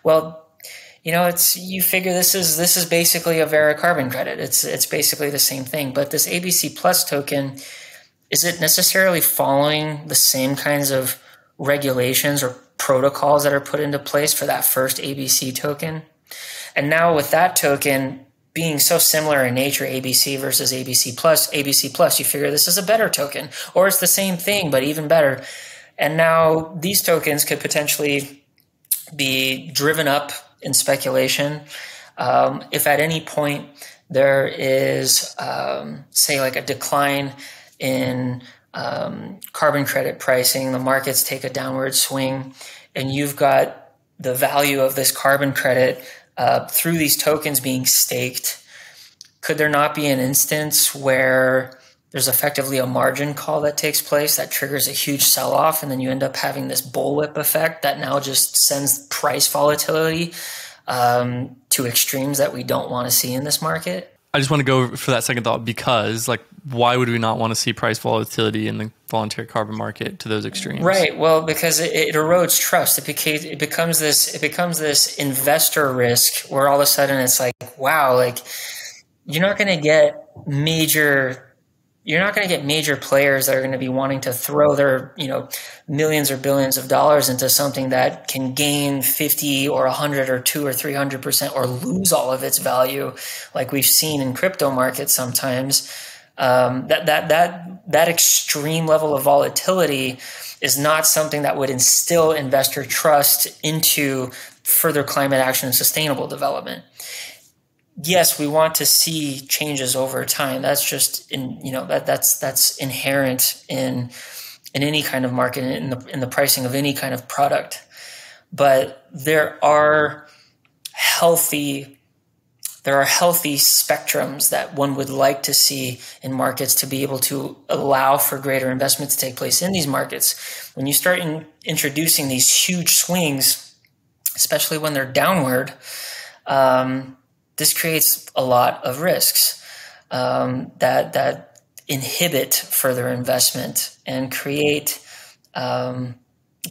well, you know, it's you figure this is this is basically a Verra carbon credit. It's it's basically the same thing. But this ABC Plus token, is it necessarily following the same kinds of regulations or protocols that are put into place for that first ABC token? And now with that token being so similar in nature, ABC versus ABC Plus, ABC Plus, you figure this is a better token, or it's the same thing but even better. And now these tokens could potentially be driven up in speculation. Um, if at any point there is, um, say, like a decline in um, carbon credit pricing, the markets take a downward swing, and you've got the value of this carbon credit uh, through these tokens being staked. Could there not be an instance where there's effectively a margin call that takes place that triggers a huge sell off, and then you end up having this bullwhip effect that now just sends price volatility um, to extremes that we don't want to see in this market. I just want to go for that second thought because, like, why would we not want to see price volatility in the voluntary carbon market to those extremes? Right. Well, because it, it erodes trust. It, beca- it becomes this. It becomes this investor risk where all of a sudden it's like, wow, like you're not going to get major you're not going to get major players that are going to be wanting to throw their you know millions or billions of dollars into something that can gain 50 or 100 or 2 or 300 percent or lose all of its value like we've seen in crypto markets sometimes. Um, that that that that extreme level of volatility is not something that would instill investor trust into further climate action and sustainable development yes, we want to see changes over time. That's just in you know that that's that's inherent in in any kind of market in the in the pricing of any kind of product. But there are healthy there are healthy spectrums that one would like to see in markets to be able to allow for greater investment to take place in these markets. When you start in introducing these huge swings, especially when they're downward, um, this creates a lot of risks um, that that inhibit further investment and create um,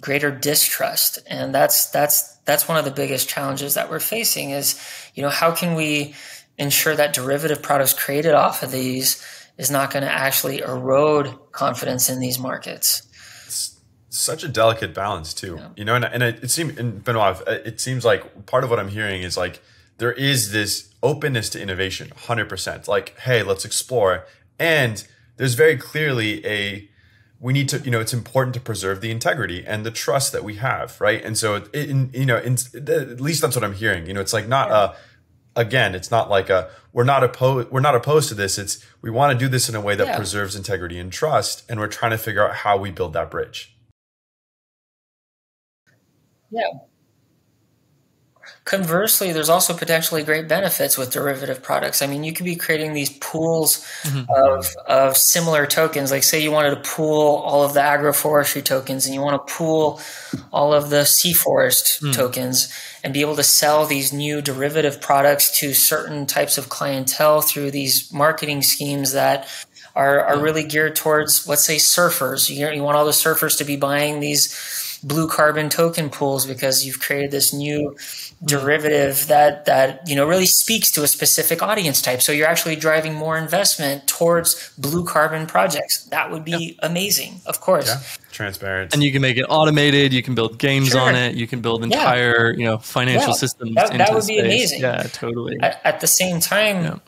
greater distrust. And that's that's that's one of the biggest challenges that we're facing. Is you know how can we ensure that derivative products created off of these is not going to actually erode confidence in these markets. It's such a delicate balance too, yeah. you know. And, and it, it seems, and Benoit, it seems like part of what I'm hearing is like there is this openness to innovation 100% like hey let's explore. And there's very clearly a we need to you know it's important to preserve the integrity and the trust that we have right? And so in, you know in, at least that's what i'm hearing. You know it's like not a again it's not like a we're not opposed we're not opposed to this. It's we want to do this in a way that yeah. preserves integrity and trust and we're trying to figure out how we build that bridge. Yeah Conversely, there's also potentially great benefits with derivative products. I mean, you could be creating these pools mm-hmm. of, of similar tokens. Like, say you wanted to pool all of the agroforestry tokens and you want to pool all of the sea forest mm. tokens and be able to sell these new derivative products to certain types of clientele through these marketing schemes that are, are really geared towards, let's say, surfers. You, you want all the surfers to be buying these blue carbon token pools because you've created this new Mm. derivative that that you know really speaks to a specific audience type. So you're actually driving more investment towards blue carbon projects. That would be yeah. amazing of course. Yeah. transparent. And you can make it automated. You can build games sure. on it. You can build entire yeah. you know financial systems that, that would be space. amazing. Yeah totally. At, at the same time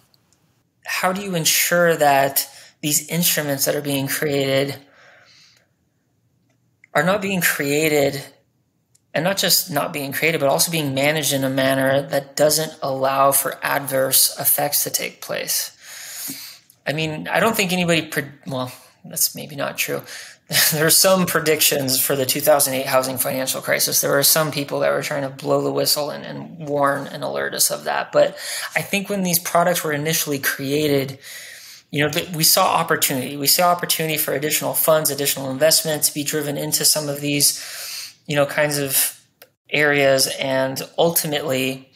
how do you ensure that these instruments that are being created are not being created and not just not being created, but also being managed in a manner that doesn't allow for adverse effects to take place. I mean, I don't think anybody, pre- well, that's maybe not true. there are some predictions for the 2008 housing financial crisis. There were some people that were trying to blow the whistle and, and warn and alert us of that. But I think when these products were initially created, you know, we saw opportunity. We saw opportunity for additional funds, additional investment to be driven into some of these you know, kinds of areas. And ultimately,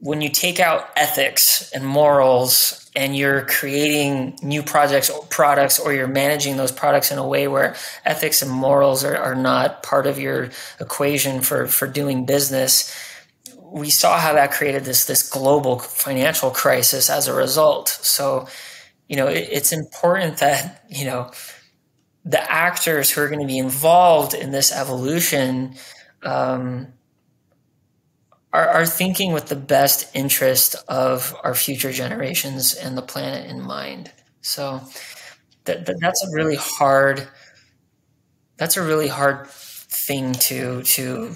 when you take out ethics and morals and you're creating new projects or products or you're managing those products in a way where ethics and morals are, are not part of your equation for, for doing business, we saw how that created this this global financial crisis as a result. So, you know, it, it's important that, you know, the actors who are going to be involved in this evolution um, are, are, thinking with the best interest of our future generations and the planet in mind. So that, that, that's a really hard that's a really hard thing to to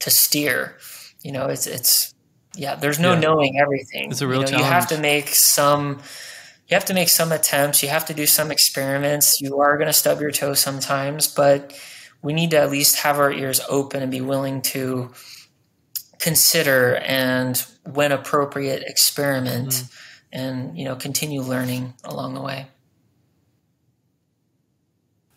to steer. You know, it's it's yeah. There's no yeah. knowing everything. It's a real you know, challenge. You have to make some you have to make some attempts. You have to do some experiments. You are going to stub your toe sometimes, but we need to at least have our ears open and be willing to consider and, when appropriate, experiment mm-hmm. and you know continue learning along the way.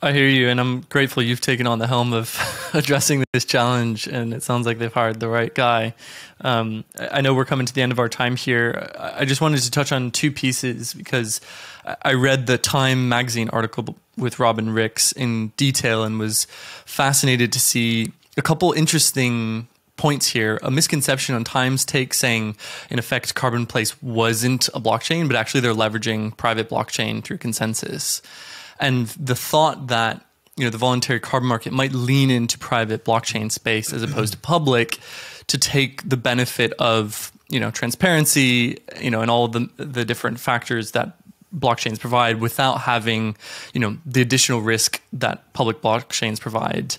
I hear you, and I'm grateful you've taken on the helm of addressing this challenge. And it sounds like they've hired the right guy. Um, I know we're coming to the end of our time here. I just wanted to touch on two pieces because I read the Time magazine article with Robin Rix in detail and was fascinated to see a couple interesting points here. A misconception on Time's take saying, in effect, Carbonplace wasn't a blockchain, but actually they're leveraging private blockchain through consensus. And the thought that you know the voluntary carbon market might lean into private blockchain space as opposed to public to take the benefit of you know transparency you know and all the the different factors that blockchains provide without having you know the additional risk that public blockchains provide.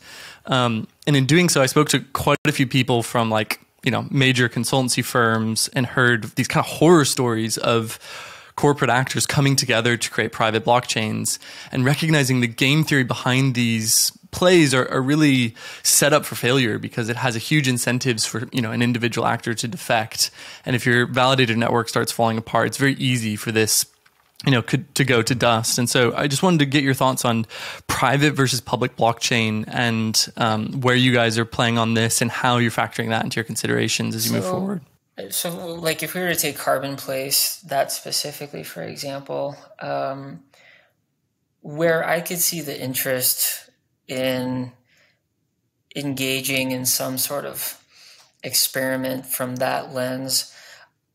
Um, and in doing so i spoke to quite a few people from like you know major consultancy firms and heard these kind of horror stories of corporate actors coming together to create private blockchains and recognizing the game theory behind these plays are, are, really set up for failure because it has a huge incentives for you know an individual actor to defect. And if your validator network starts falling apart it's very easy for this you know could to go to dust. And so i just wanted to get your thoughts on private versus public blockchain and um, where you guys are playing on this and how you're factoring that into your considerations as you so, move forward so, like, if we were to take Carbonplace, that specifically, for example, um, where I could see the interest in engaging in some sort of experiment from that lens,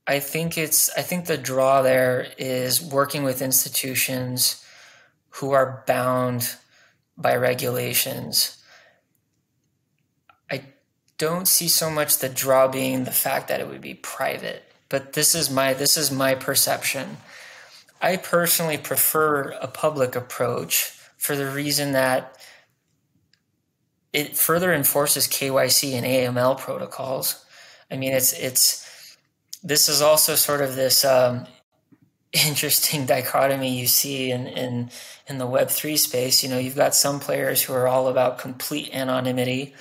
I think it's, I think the draw there is working with institutions who are bound by regulations don't see so much the draw being the fact that it would be private but this is my this is my perception. I personally prefer a public approach for the reason that it further enforces kyc and aml protocols. I mean it's it's this is also sort of this um, interesting dichotomy you see in, in in the web 3 space. You know you've got some players who are all about complete anonymity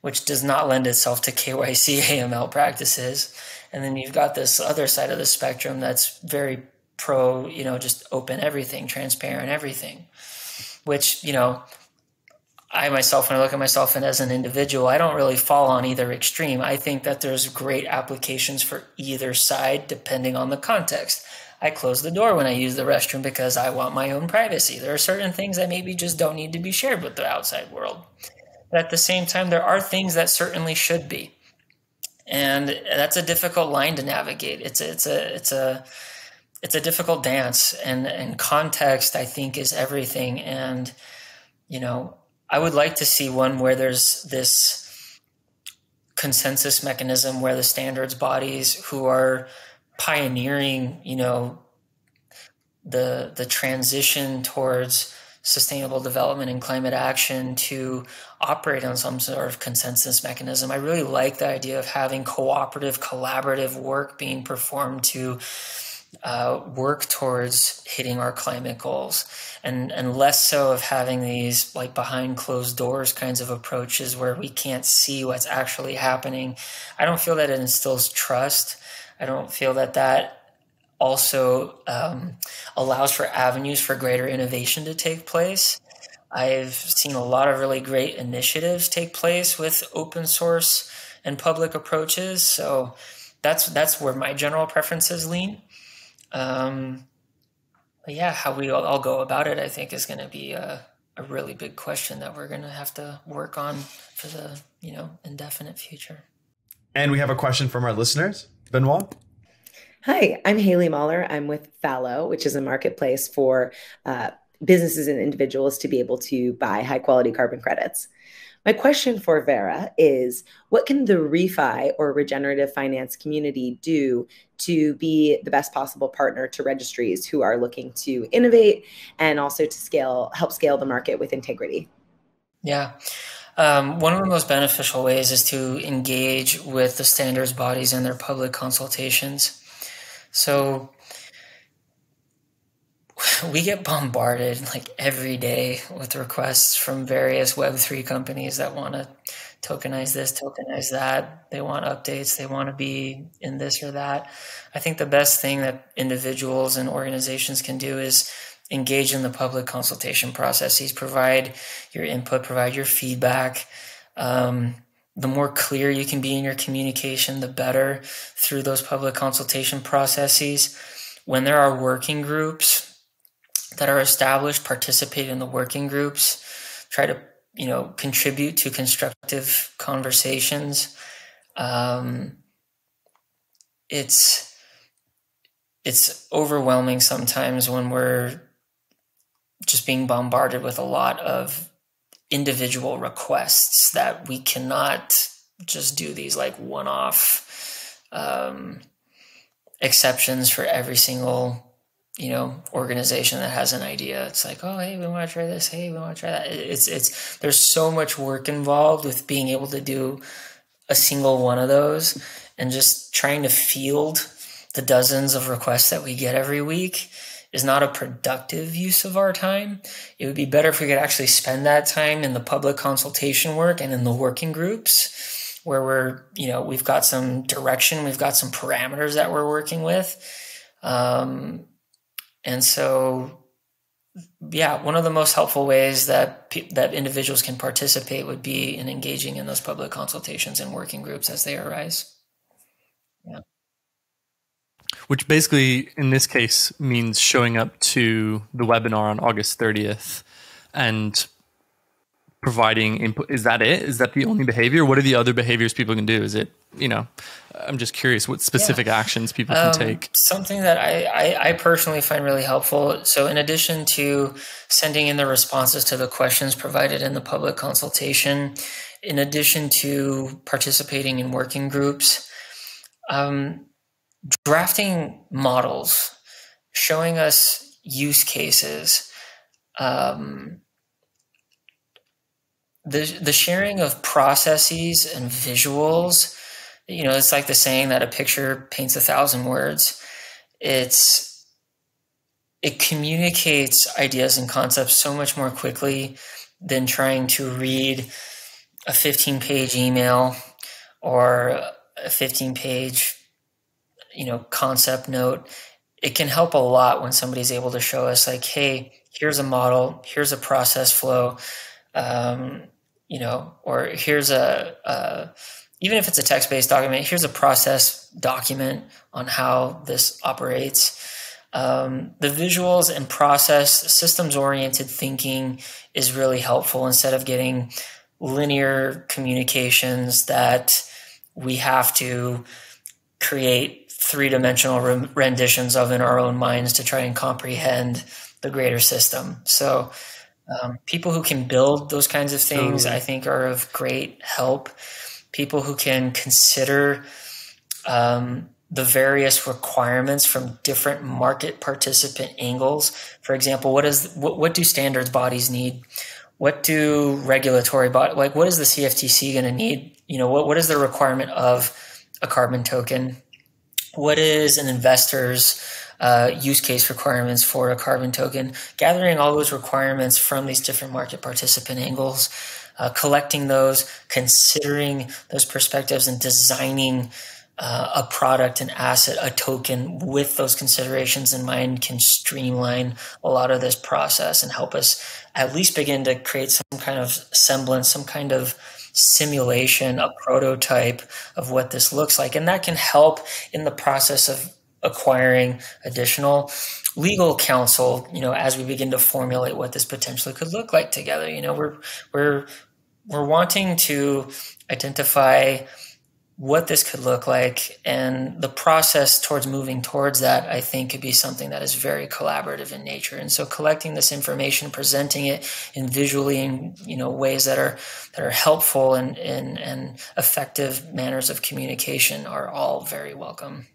which does not lend itself to KYC AML practices. And then you've got this other side of the spectrum that's very pro, you know, just open everything, transparent everything, which, you know, I myself, when I look at myself and as an individual, I don't really fall on either extreme. I think that there's great applications for either side depending on the context. I close the door when I use the restroom because I want my own privacy. There are certain things that maybe just don't need to be shared with the outside world. But at the same time, there are things that certainly should be. And that's a difficult line to navigate. It's a, it's a, it's a, it's a difficult dance and, and context, I think, is everything. And, you know, I would like to see one where there's this consensus mechanism where the standards bodies who are pioneering, you know, the the transition towards sustainable development and climate action to operate on some sort of consensus mechanism. I really like the idea of having cooperative, collaborative work being performed to uh, work towards hitting our climate goals. And and less so of having these like behind closed doors kinds of approaches where we can't see what's actually happening. I don't feel that it instills trust. I don't feel that that also um, allows for avenues for greater innovation to take place. I've seen a lot of really great initiatives take place with open source and public approaches. So that's that's where my general preferences lean. Um, but yeah, how we all, all, go about it, I think, is going to be a, a really big question that we're going to have to work on for the you know indefinite future. And we have a question from our listeners, Benoit. Hi, I'm Hayley Moller. I'm with Thallo, which is a marketplace for uh, businesses and individuals to be able to buy high quality carbon credits. My question for Verra is what can the refi or regenerative finance community do to be the best possible partner to registries who are looking to innovate and also to scale help scale the market with integrity? Yeah. Um, one of the most beneficial ways is to engage with the standards bodies and their public consultations. So we get bombarded like every day with requests from various Web3 companies that want to tokenize this, tokenize that. They want updates, they want to be in this or that. I think the best thing that individuals and organizations can do is engage in the public consultation processes, provide your input, provide your feedback. Um, the more clear you can be in your communication, the better through those public consultation processes. When there are working groups that are established, participate in the working groups, try to you know contribute to constructive conversations um, it's it's overwhelming sometimes when we're just being bombarded with a lot of individual requests that we cannot just do these like one-off um, exceptions for every single you know organization that has an idea. It's like oh hey we want to try this. Hey we want to try that. It's it's there's so much work involved with being able to do a single one of those and just trying to field the dozens of requests that we get every week is not a productive use of our time. It would be better if we could actually spend that time in the public consultation work and in the working groups where we're, you know, we've got some direction, we've got some parameters that we're working with. Um, and so, yeah, one of the most helpful ways that that individuals can participate would be in engaging in those public consultations and working groups as they arise. Which basically in this case means showing up to the webinar on August 30th and providing input. Is that it? Is that the only behavior? What are the other behaviors people can do? Is it you know i'm just curious what specific yeah. actions people can um, take. something that I, I, I personally find really helpful. So in addition to sending in the responses to the questions provided in the public consultation in addition to participating in working groups um, drafting models, showing us use cases, um, the the sharing of processes and visuals. You know, it's like the saying that a picture paints a thousand words. It's it communicates ideas and concepts so much more quickly than trying to read a 15 page email or a 15 page you know concept note it can help a lot when somebody's able to show us like hey here's a model here's a process flow um, you know or here's a, a even if it's a text-based document here's a process document on how this operates. Um, the visuals and process systems oriented thinking is really helpful instead of getting linear communications that we have to create three dimensional re- renditions of in our own minds to try and comprehend the greater system. So, um, people who can build those kinds of things, totally. I think, are of great help. People who can consider um, the various requirements from different market participant angles. For example, what is what, what do standards bodies need? What do regulatory body like? What is the CFTC going to need? You know, what what is the requirement of a carbon token? What is an investor's uh, use case requirements for a carbon token, gathering all those requirements from these different market participant angles, uh, collecting those, considering those perspectives, and designing uh, a product, an asset, a token with those considerations in mind can streamline a lot of this process and help us at least begin to create some kind of semblance, some kind of simulation, a prototype of what this looks like. And that can help in the process of acquiring additional legal counsel, you know, as we begin to formulate what this potentially could look like together. You know, we're we're we're wanting to identify what this could look like and the process towards moving towards that i think could be something that is very collaborative in nature. And so collecting this information presenting it in visually in you know ways that are that are helpful and and, and effective manners of communication are all very welcome.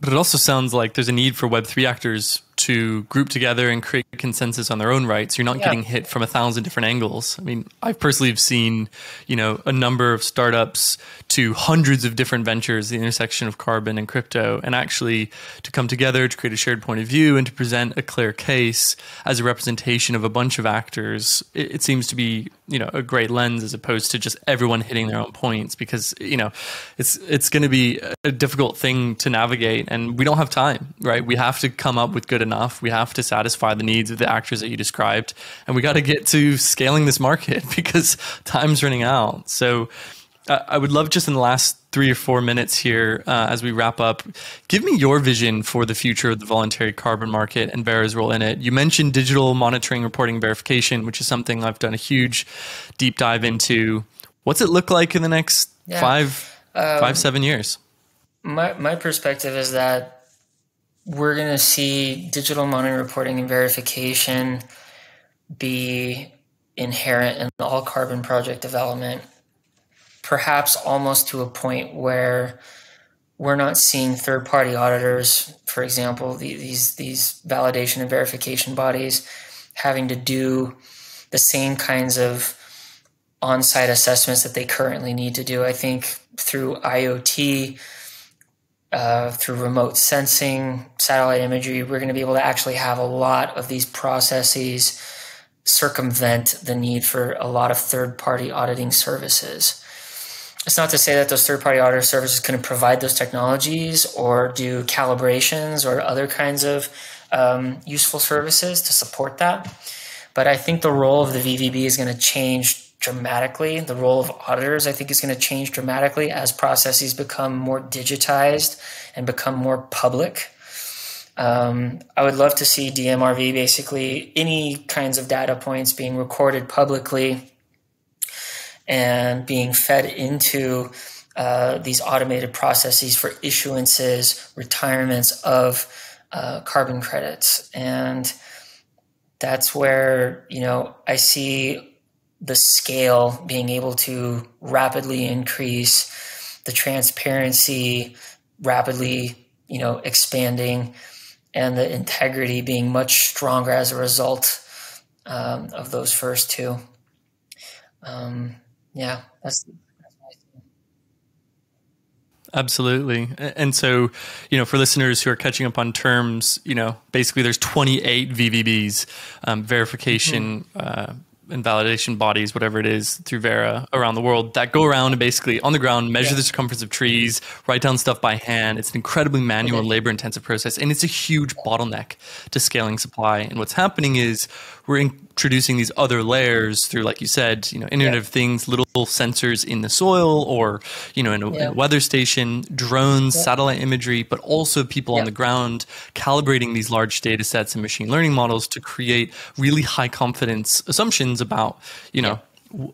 But it also sounds like there's a need for web3 actors to group together and create consensus on their own rights. You're not yeah. getting hit from a thousand different angles. I mean, I personally have seen, you know, a number of startups to hundreds of different ventures, the intersection of carbon and crypto, and actually to come together to create a shared point of view and to present a clear case as a representation of a bunch of actors. It, it seems to be, you know, a great lens as opposed to just everyone hitting their own points because, you know, it's it's going to be a difficult thing to navigate and we don't have time, right? We have to come up with good enough. We have to satisfy the needs of the actors that you described, and we got to get to scaling this market because time's running out. So, I would love just in the last three or four minutes here uh, as we wrap up, give me your vision for the future of the voluntary carbon market and Verra's role in it. You mentioned digital monitoring, reporting, verification, which is something I've done a huge deep dive into. What's it look like in the next yeah. five, um, five, seven years? My my perspective is that we're going to see digital monitoring, reporting, and verification be inherent in all carbon project development perhaps almost to a point where we're not seeing third party auditors, for example, these these validation and verification bodies having to do the same kinds of on-site assessments that they currently need to do. I think through IoT, uh, through remote sensing, satellite imagery, we're going to be able to actually have a lot of these processes circumvent the need for a lot of third-party auditing services it's not to say that those third-party auditor services couldn't provide those technologies or do calibrations or other kinds of um, useful services to support that. But I think the role of the VVB is going to change dramatically. The role of auditors, I think, is going to change dramatically as processes become more digitized and become more public. Um, I would love to see DMRV basically any kinds of data points being recorded publicly and being fed into uh, these automated processes for issuances, retirements of uh, carbon credits. And that's where, you know, I see the scale being able to rapidly increase, the transparency rapidly, you know, expanding, and the integrity being much stronger as a result um, of those first two. Um, yeah, that's, Absolutely. And so, you know, for listeners who are catching up on terms, you know, basically there's 28 VVBs, um, verification, mm-hmm. uh, and validation bodies, whatever it is, through Verra around the world that go around and basically on the ground measure yeah. the circumference of trees, write down stuff by hand. It's an incredibly manual labor intensive process, and it's a huge bottleneck to scaling supply. And what's happening is we're introducing these other layers through, like you said, you know, Internet yeah. of Things, little sensors in the soil or, you know, in a, yeah. in a weather station, drones, yeah. satellite imagery, but also people on the ground calibrating these large data sets and machine learning models to create really high confidence assumptions about, you know,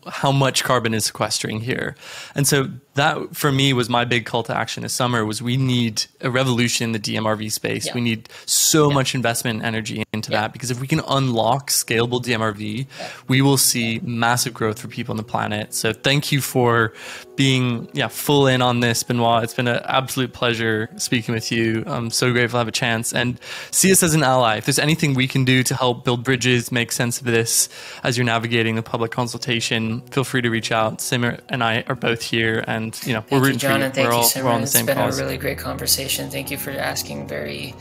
how much carbon is sequestering here. And so that for me was my big call to action this summer was we need a revolution in the DMRV space. Yeah. We need so yeah. much investment and energy into yeah. that because if we can unlock scalable DMRV, we will see massive growth for people on the planet. So thank you for being yeah full in on this, Benoit. It's been an absolute pleasure speaking with you. I'm so grateful to have a chance and see us as an ally. If there's anything we can do to help build bridges, make sense of this as you're navigating the public consultation, feel free to reach out. Simar and I are both here and you know thank we're rooting you, John, for you. And thank we're you, all, Simran. we're on the same It's been a really great conversation. Thank you for asking very,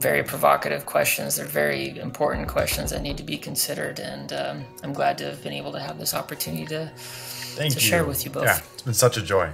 very provocative questions. They're very important questions that need to be considered, and um, I'm glad to have been able to have this opportunity to Thank to you. share with you both. Yeah, it's been such a joy.